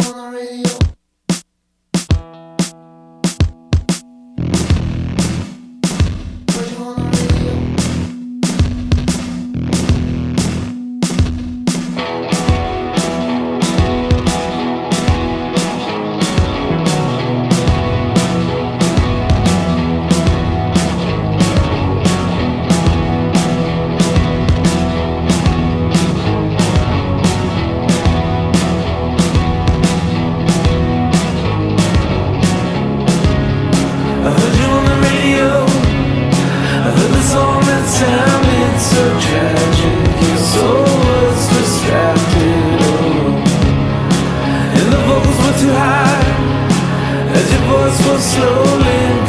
wanna slowly